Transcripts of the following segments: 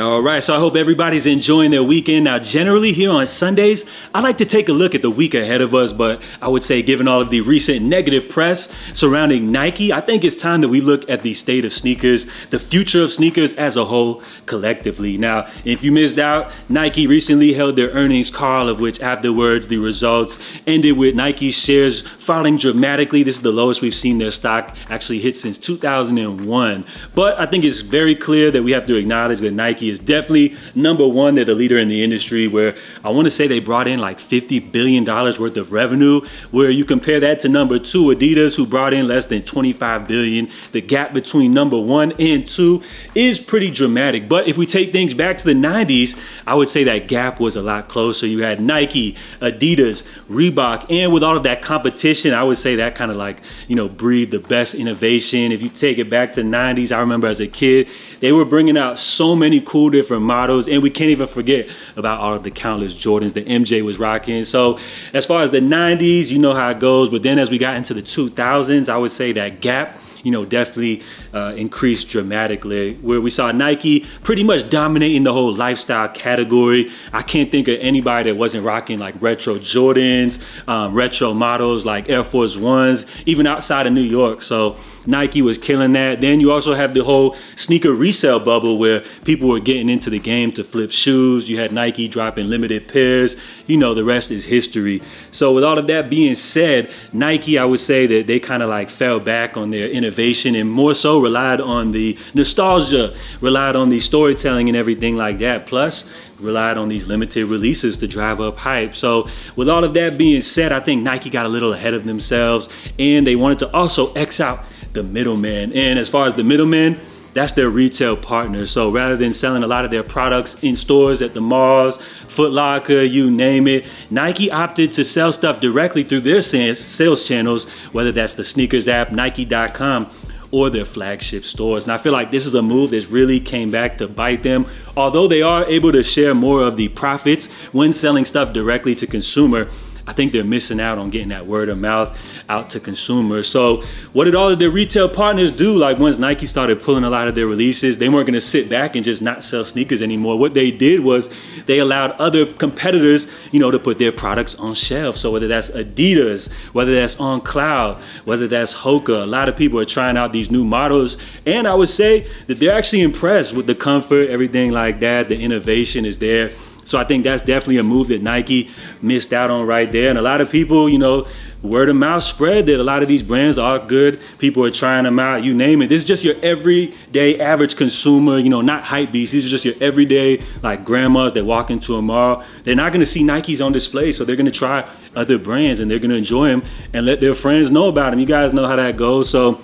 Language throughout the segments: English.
All right, so I hope everybody's enjoying their weekend. Now, generally here on Sundays, I like to take a look at the week ahead of us, but I would say given all of the recent negative press surrounding Nike, I think it's time that we look at the state of sneakers, the future of sneakers as a whole collectively. Now, if you missed out, Nike recently held their earnings call of which afterwards the results ended with Nike shares falling dramatically. This is the lowest we've seen their stock actually hit since 2001. But I think it's very clear that we have to acknowledge that Nike Nike is definitely number one. They're the leader in the industry where I want to say they brought in like $50 billion worth of revenue, where you compare that to number two, Adidas, who brought in less than 25 billion. The gap between number one and two is pretty dramatic. But if we take things back to the 90s, I would say that gap was a lot closer. You had Nike, Adidas, Reebok, and with all of that competition, I would say that kind of like, you know, breathed the best innovation. If you take it back to the 90s, I remember as a kid, they were bringing out so many cool different models. And we can't even forget about all of the countless Jordans that MJ was rocking. So as far as the 90s, you know how it goes. But then as we got into the 2000s, I would say that gap you know, definitely uh, increased dramatically. Where we saw Nike pretty much dominating the whole lifestyle category. I can't think of anybody that wasn't rocking like retro Jordans, um, retro models like Air Force Ones, even outside of New York. So Nike was killing that. Then you also have the whole sneaker resale bubble where people were getting into the game to flip shoes. You had Nike dropping limited pairs. You know, the rest is history. So with all of that being said, Nike, I would say that they kind of like fell back on their innovation and more so relied on the nostalgia, relied on the storytelling and everything like that. Plus, relied on these limited releases to drive up hype. So with all of that being said, I think Nike got a little ahead of themselves and they wanted to also X out the middleman. And as far as the middleman, that's their retail partner. So rather than selling a lot of their products in stores at the malls, Foot Locker, you name it, Nike opted to sell stuff directly through their sales channels, whether that's the sneakers app, Nike.com, or their flagship stores. And I feel like this is a move that's really came back to bite them. Although they are able to share more of the profits when selling stuff directly to consumer, I think they're missing out on getting that word of mouth out to consumers. So what did all of their retail partners do? Like once Nike started pulling a lot of their releases, they weren't gonna sit back and just not sell sneakers anymore. What they did was they allowed other competitors, you know, to put their products on shelves. So whether that's Adidas, whether that's On Cloud, whether that's Hoka, a lot of people are trying out these new models. And I would say that they're actually impressed with the comfort, everything like that. The innovation is there. So I think that's definitely a move that Nike missed out on right there. And a lot of people, you know, word of mouth spread that a lot of these brands are good. People are trying them out, you name it. This is just your everyday average consumer, you know, not hype beasts. These are just your everyday like grandmas that walk into a mall. They're not gonna see Nikes on display, so they're gonna try other brands and they're gonna enjoy them and let their friends know about them. You guys know how that goes. So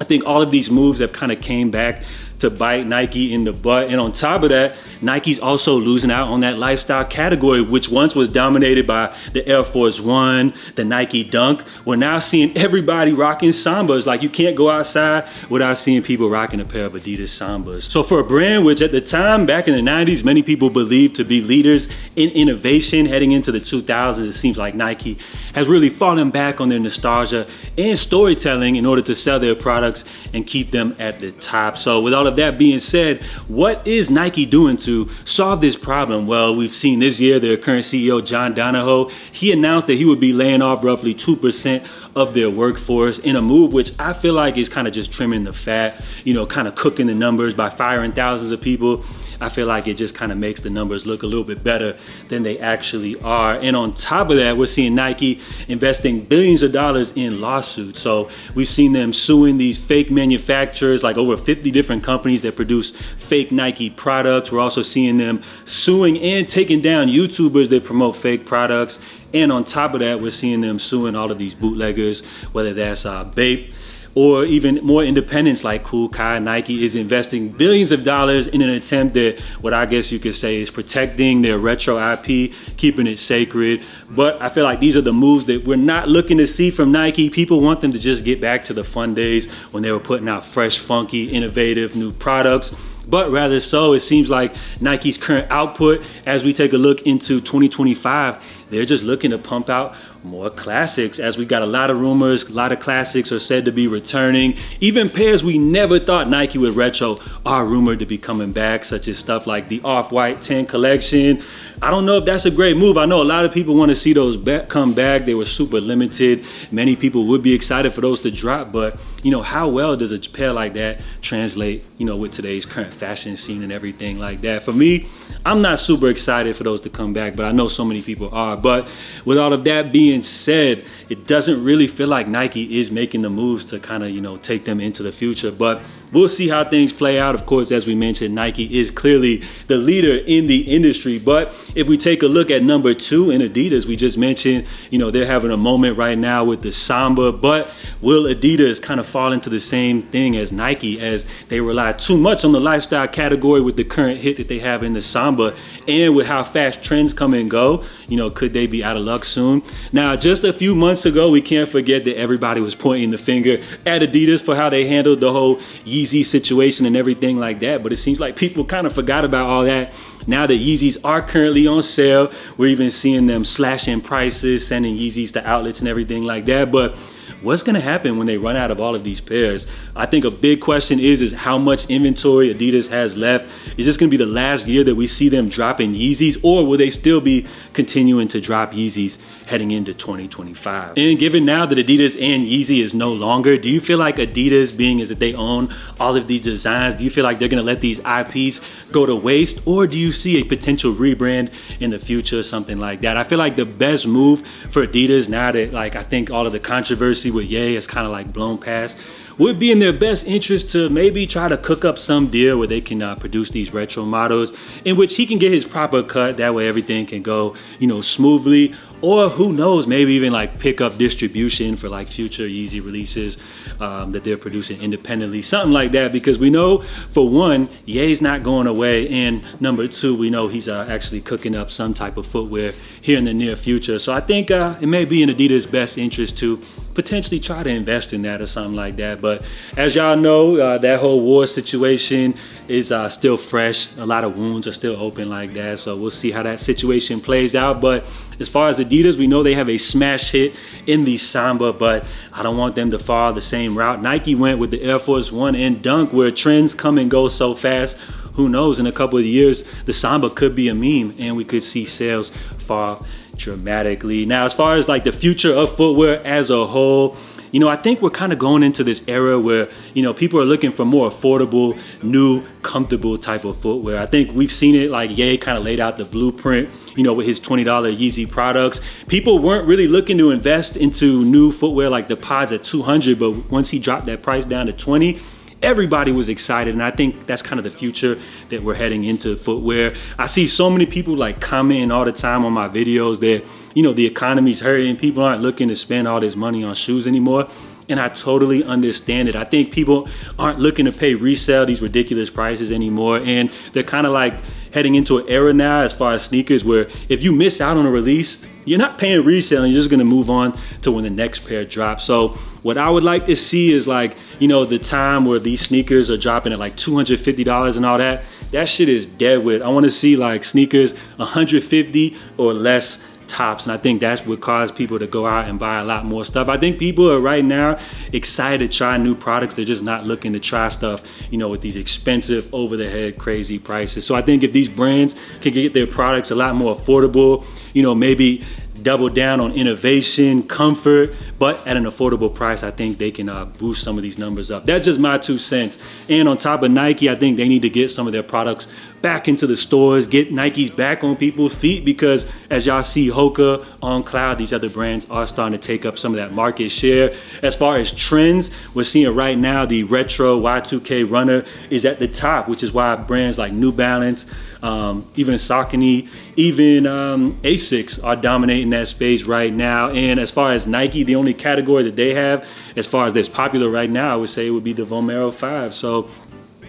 I think all of these moves have kind of came back to bite Nike in the butt. And on top of that, Nike's also losing out on that lifestyle category, which once was dominated by the Air Force One, the Nike Dunk. We're now seeing everybody rocking Sambas. Like you can't go outside without seeing people rocking a pair of Adidas Sambas. So for a brand which at the time, back in the 90s, many people believed to be leaders in innovation heading into the 2000s, it seems like Nike has really fallen back on their nostalgia and storytelling in order to sell their products and keep them at the top. So with all of that being said, what is Nike doing to solve this problem? Well, we've seen this year their current CEO, John Donahoe, he announced that he would be laying off roughly 2% of their workforce in a move which I feel like is kind of just trimming the fat, you know, kind of cooking the numbers by firing thousands of people. I feel like it just kind of makes the numbers look a little bit better than they actually are. And on top of that, we're seeing Nike investing billions of dollars in lawsuits. So we've seen them suing these fake manufacturers, like over 50 different companies that produce fake Nike products. We're also seeing them suing and taking down YouTubers that promote fake products. And on top of that, we're seeing them suing all of these bootleggers, whether that's uh, Bape, or even more independents like Kool Kiy, Nike is investing billions of dollars in an attempt that what I guess you could say is protecting their retro IP, keeping it sacred. But I feel like these are the moves that we're not looking to see from Nike. People want them to just get back to the fun days when they were putting out fresh, funky, innovative new products but rather so it seems like Nike's current output as we take a look into 2025 they're just looking to pump out more classics as we got a lot of rumors, a lot of classics are said to be returning. Even pairs we never thought Nike would retro are rumored to be coming back, such as stuff like the Off-White 10 collection. I don't know if that's a great move. I know a lot of people want to see those back, come back. They were super limited. Many people would be excited for those to drop, but you know, how well does a pair like that translate, you know, with today's current fashion scene and everything like that? For me, I'm not super excited for those to come back, but I know so many people are. But with all of that being said, it doesn't really feel like Nike is making the moves to kind of, you know, take them into the future. But we'll see how things play out. Of course, as we mentioned, Nike is clearly the leader in the industry. But if we take a look at number two in Adidas, we just mentioned, you know, they're having a moment right now with the Samba. But will Adidas kind of fall into the same thing as Nike as they rely too much on the lifestyle category with the current hit that they have in the Samba and with how fast trends come and go? You know, could they be out of luck soon? Now, just a few months ago, we can't forget that everybody was pointing the finger at Adidas for how they handled the whole Yeezy situation and everything like that. But it seems like people kind of forgot about all that. Now that Yeezys are currently on sale, we're even seeing them slashing prices, sending Yeezys to outlets and everything like that. But what's gonna happen when they run out of all of these pairs? I think a big question is, is how much inventory Adidas has left. Is this gonna be the last year that we see them dropping Yeezys or will they still be continuing to drop Yeezys heading into 2025? And given now that Adidas and Yeezy is no longer, do you feel like Adidas being is that they own all of these designs, do you feel like they're gonna let these IPs go to waste or do you see a potential rebrand in the future, something like that? I feel like the best move for Adidas now that like I think all of the controversy controversy with Ye is kind of like blown past would be in their best interest to maybe try to cook up some deal where they can uh, produce these retro models in which he can get his proper cut. That way everything can go, you know, smoothly. Or who knows, maybe even like pick up distribution for like future Yeezy releases um, that they're producing independently, something like that. Because we know, for one, Ye's not going away, and number two, we know he's uh, actually cooking up some type of footwear here in the near future. So I think uh, it may be in Adidas' best interest to potentially try to invest in that or something like that. But as y'all know, uh, that whole war situation is uh, still fresh. A lot of wounds are still open like that. So we'll see how that situation plays out. But as far as Adidas, we know they have a smash hit in the Samba, but I don't want them to follow the same route. Nike went with the Air Force One and Dunk where trends come and go so fast. Who knows, in a couple of years, the Samba could be a meme and we could see sales fall dramatically. Now, as far as like the future of footwear as a whole, you know, I think we're kind of going into this era where, you know, people are looking for more affordable, new, comfortable type of footwear. I think we've seen it like Ye kind of laid out the blueprint, you know, with his $20 Yeezy products. People weren't really looking to invest into new footwear like the pods at 200, but once he dropped that price down to 20, everybody was excited and I think that's kind of the future that we're heading into footwear. I see so many people like commenting all the time on my videos that, you know, the economy's hurting, people aren't looking to spend all this money on shoes anymore. And I totally understand it. I think people aren't looking to pay resale these ridiculous prices anymore. And they're kind of like heading into an era now as far as sneakers where if you miss out on a release, you're not paying resale and you're just gonna move on to when the next pair drops. So what I would like to see is like, you know, the time where these sneakers are dropping at like $250 and all that, that shit is dead with. I wanna see like sneakers 150 or less tops and I think that's what caused people to go out and buy a lot more stuff. I think people are right now excited to try new products. They're just not looking to try stuff, you know, with these expensive over the head crazy prices. So I think if these brands can get their products a lot more affordable, you know, maybe double down on innovation, comfort, but at an affordable price, I think they can uh, boost some of these numbers up. That's just my two cents. And on top of Nike, I think they need to get some of their products back into the stores, get Nikes back on people's feet because as y'all see Hoka, on Cloud, these other brands are starting to take up some of that market share. As far as trends, we're seeing right now the retro Y2K runner is at the top, which is why brands like New Balance, um, even Saucony, even um, Asics are dominating that space right now. And as far as Nike, the only category that they have, as far as that's popular right now, I would say it would be the Vomero 5. So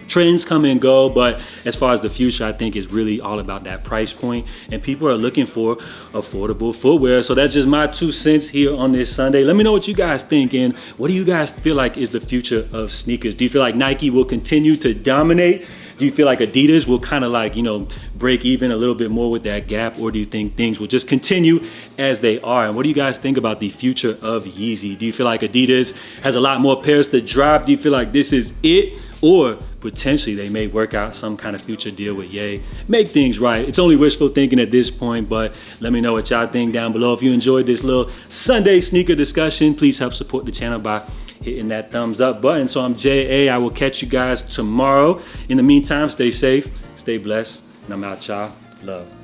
trends come and go, but as far as the future, I think is really all about that price point, and people are looking for affordable footwear. So that's just my two cents here on this Sunday. Let me know what you guys think, and what do you guys feel like is the future of sneakers? Do you feel like Nike will continue to dominate Do you feel like Adidas will kind of like, you know, break even a little bit more with that gap? Or do you think things will just continue as they are? And what do you guys think about the future of Yeezy? Do you feel like Adidas has a lot more pairs to drop? Do you feel like this is it? Or potentially they may work out some kind of future deal with Ye. Make things right. It's only wishful thinking at this point, but let me know what y'all think down below. If you enjoyed this little Sunday sneaker discussion, please help support the channel by hitting that thumbs up button. So I'm JA. I will catch you guys tomorrow. In the meantime, stay safe, stay blessed, and I'm out, y'all. Love.